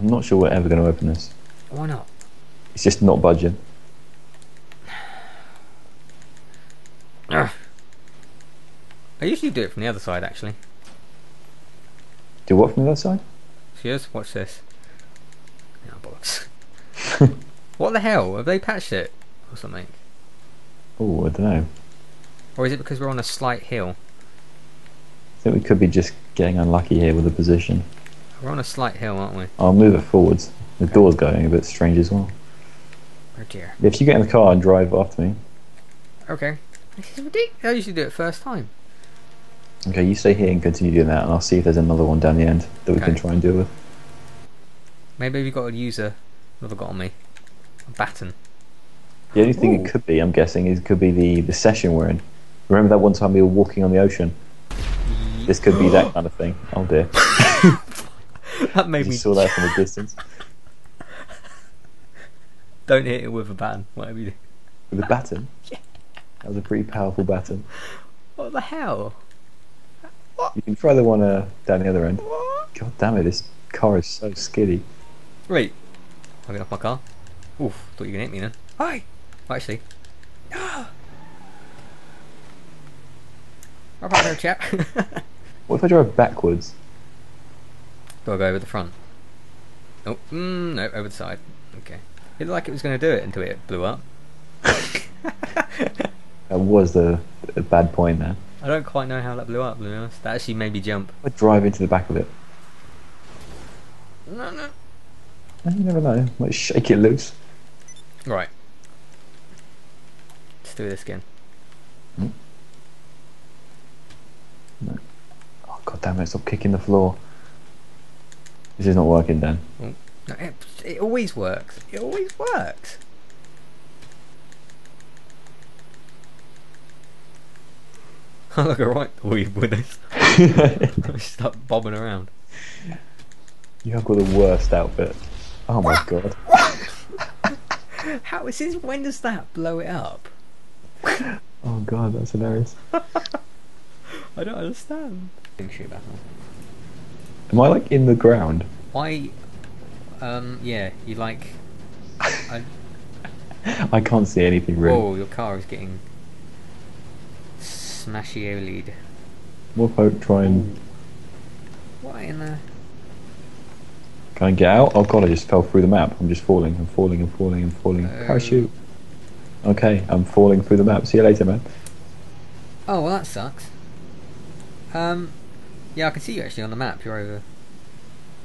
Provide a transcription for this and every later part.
I'm not sure we're ever going to open this. Why not? It's just not budging. Ugh. I usually do it from the other side, actually. Do what from the other side? Cheers. Watch this. Yeah, bollocks. what the hell? Have they patched it or something? Oh, I don't know. Or is it because we're on a slight hill? I think we could be just getting unlucky here with the position. We're on a slight hill, aren't we? I'll move it forwards. The door's going a bit strange as well. Oh dear. If you get in the car and drive after me, Okay. This is ridiculous. I usually do it first time. okay, you stay here and continue doing that, and I'll see if there's another one down the end that we can try and deal with. Maybe we've got a user. What have I got on me? A baton. The only thing Ooh. it could be, I'm guessing, is it could be the, the session we're in. Remember that one time we were walking on the ocean? This could be that kind of thing. Oh dear. that made You me. saw that from a distance. Don't hit it with a baton. Whatever you do. With a baton? Yeah. That was a pretty powerful baton. What the hell? What? You can try the one uh, down the other end. What? God damn it, this car is so skiddy. Wait. I'll get off my car. Oof. Thought you were gonna hit me then. Hi. Oh, actually. Right back there, chap. What if I drive backwards? Do I go over the front? Oh, mm, no, over the side. Okay. It looked like it was going to do it until it blew up. That was the, the bad point there. I don't quite know how that blew up, to be honest. That actually made me jump. I drive into the back of it. No, no. You never know. Might shake it loose. Right. Let's do this again. No. Oh god damn it! Stop kicking the floor. This is not working, Dan. No, it, it always works. It always works. I look alright, we winners. Stop bobbing around. You have got the worst outfit. Oh my god. How since when does that blow it up? Oh god, that's hilarious. I don't understand. Shoot back on. Am I like in the ground? Why? Um, yeah, you like. I, I can't see anything really. whoa, your car is getting smashy What if I try and What in the? can I get out? Oh god, I just fell through the map. I'm just falling and falling and falling and falling. Oh. Parachute. Okay, I'm falling through the map. See you later, man. Oh well, that sucks. Um, yeah, I can see you actually on the map. You're over.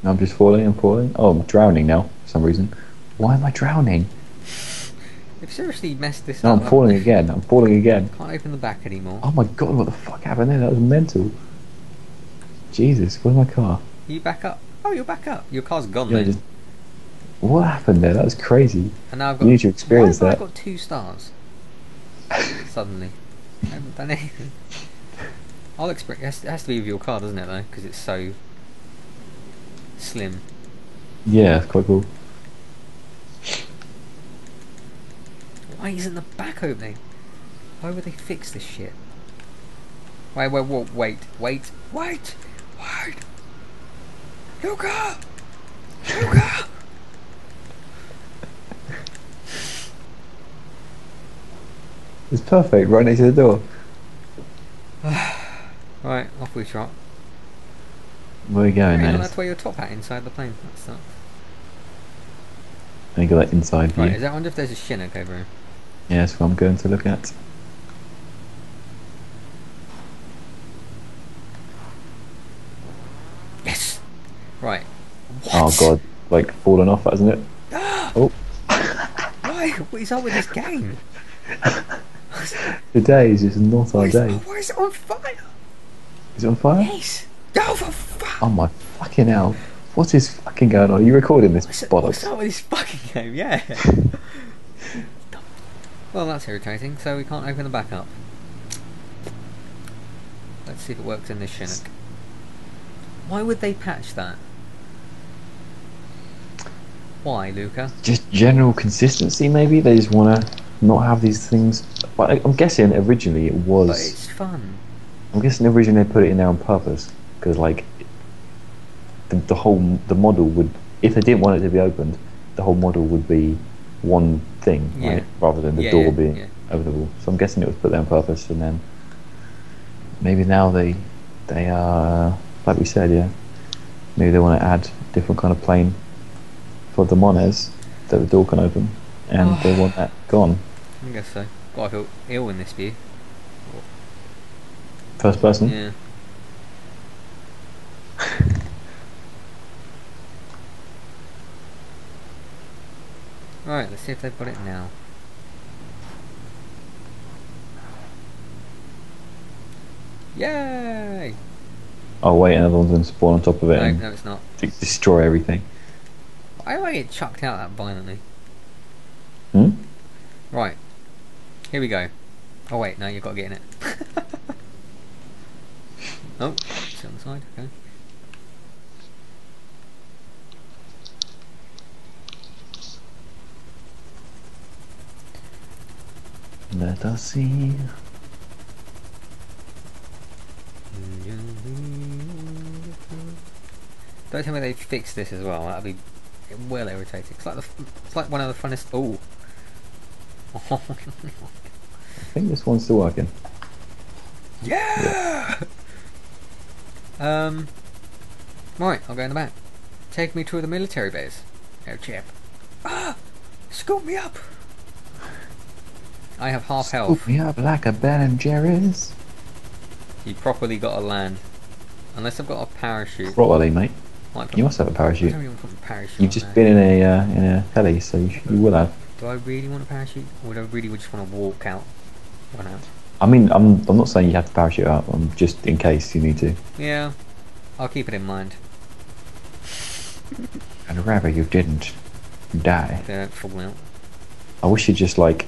I'm just falling and falling. Oh, I'm drowning now for some reason. Why am I drowning? You've seriously messed this No, up. I'm falling again. I'm falling again. Can't open the back anymore. Oh my god, what the fuck happened there? That was mental. Jesus, where's my car? You back up. Oh, you're back up. Your car's gone Yeah, then. just- What happened there? That was crazy. And now I've got. You need to experience why have that. I got two stars? Suddenly, I haven't done anything. I'll experience. It has to be with your car, doesn't it? Though, because it's so Yeah, it's quite cool. Why isn't the back opening? Why would they fix this shit? Wait, wait, wait, wait, wait, wait, wait! Luca! Luca! It's perfect, right next to the door. right, off we trot. Where are we going now? that's where your top hat inside the plane. That sucks. I got that inside view. Right, is that I wonder if there's a Chinook over here? Yeah, that's what I'm going to look at. Yes! Right. Oh god, like falling off, hasn't it? Oh, Why? What is up with this game? today is just not Why our is, day. why is it on fire? Is it on fire? Yes! Oh! Oh my fucking hell. What is fucking going on? Are you recording this What's, what's bollocks? up with this fucking game? Yeah. well, that's irritating. So we can't open the back up. Let's see if it works in this Chinook. Why would they patch that? Why, Luca? Just general consistency, maybe? They just want to not have these things. But I'm guessing originally it But was. it's fun. I'm guessing originally they put it in there on purpose. Because, like, the, the whole the model would if they didn't want it to be opened, the whole model would be one thing, Yeah. right? Rather than the Yeah, door yeah, being openable. So I'm guessing it was put there on purpose, and then maybe now they they are like we said, yeah. Maybe they want to add a different kind of plane for the Mones that the door can open, and they oh. want that gone. I guess so. God, I feel ill in this view. First person. Yeah. Right, let's see if they've got it now. Yay! Oh wait, another one's going to spawn on top of it No, no, it's not. destroy everything. I might get chucked out that violently. Hmm? Right. Here we go. Oh wait, no, you've got to get in it. oh, it's on the side, okay. See. Don't tell me they fixed this as well. That'd be well irritating. It's like the, it's like one of the funnest. Oh, I think this one's still working. yeah. Um. Right, I'll go in the back. Take me to the military base. Oh, chap. Ah, scoop me up. I have half health. Scoop me up like a Ben and Jerry's. You properly got to land. Unless I've got a parachute. Probably, mate. Put- You must have a I parachute. don't even put a parachute. You've just there. been in a uh, in a heli, so you, you will have. Do I really want a parachute? Or would I really just want to walk out? Run out? I mean, I'm I'm not saying you have to parachute out. I'm just in case you need to. Yeah, I'll keep it in mind. I'd rather you didn't die. Don't fall out. I wish you just like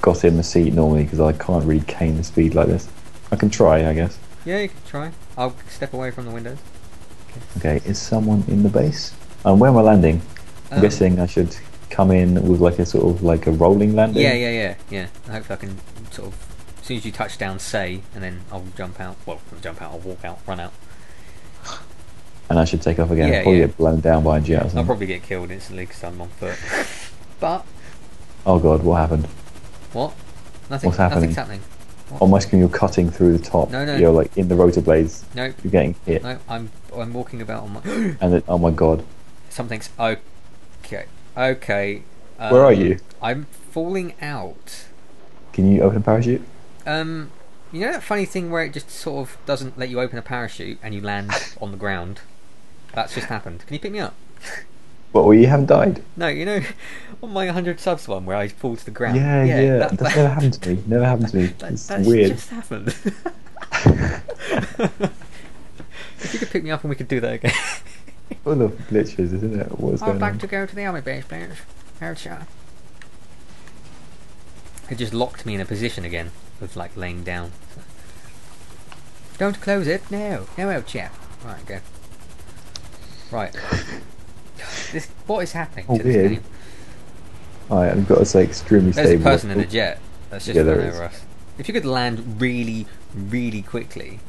got in the seat normally because I can't really cane the speed like this. I can try, I guess. Yeah, you can try. I'll step away from the windows. Okay, is someone in the base? And where am I landing? I'm Um, guessing I should come in with like a sort of like a rolling landing. Yeah, yeah, yeah, yeah. I hope I can sort of. As soon as you touch down, say, and then I'll jump out. Well, not jump out. I'll walk out, run out. And I should take off again. Yeah, I'll probably yeah. get blown down by a jet or I'll probably get killed instantly because I'm on foot. but Oh god, what happened? What? Nothing. What's happening? Nothing's happening. On my screen, you're cutting through the top. No, no. You're like in the rotor blades. No, You're getting hit, no. I'm I'm walking about on my. and it, oh my god, Something's okay. Okay. Um, where are you? I'm falling out. Can you open a parachute? Um, you know that funny thing where it just sort of doesn't let you open a parachute and you land on the ground? That's just happened. Can you pick me up? What? Well, you haven't died. No, you know, on my 100 subs one where I fall to the ground. Yeah, yeah. that- that's never happened to me. Never happened to me. That, it's that's weird. just happened. if you could pick me up and we could do that again. Full of glitches, isn't it? What's I'd going like on? to go to the army base, please. Headshot. It just locked me in a position again of like laying down. so. Don't close it. No, no, old chap. Right, go. Right. This what is happening Oh, to this weird. game? Alright, I've got to say extremely There's stable. a person in a jet that's just Yeah, over us. If you could land really, really quickly,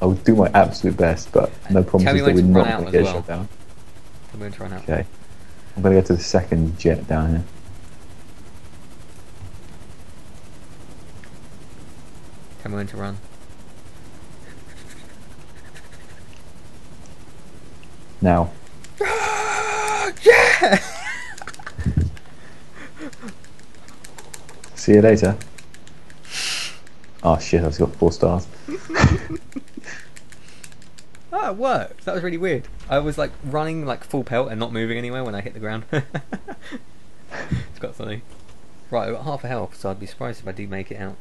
I will do my absolute best, but uh, no Tell promises that we're not going to get well. shut down. I'm going to run out. Okay. I'm going to go to the second jet down here. Tell me when to run. Now. See you later. Oh shit, I've got four stars. Oh, it worked. That was really weird. I was like running like full pelt and not moving anywhere when I hit the ground. it's got funny. Right, I've got half a health, so I'd be surprised if I do make it out.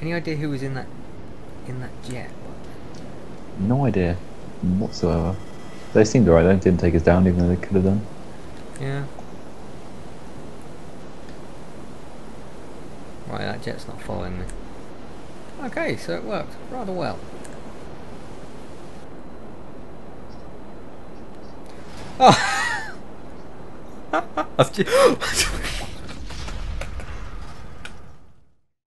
Any idea who was in that in that jet? No idea whatsoever. They seemed alright, they didn't take us down even though they could have done. Yeah. Right, that jet's not following me. Okay, so it worked rather well. Oh! I was ju-